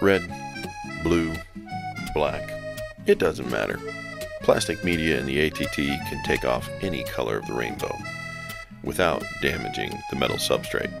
Red, blue, black, it doesn't matter. Plastic media in the ATT can take off any color of the rainbow without damaging the metal substrate.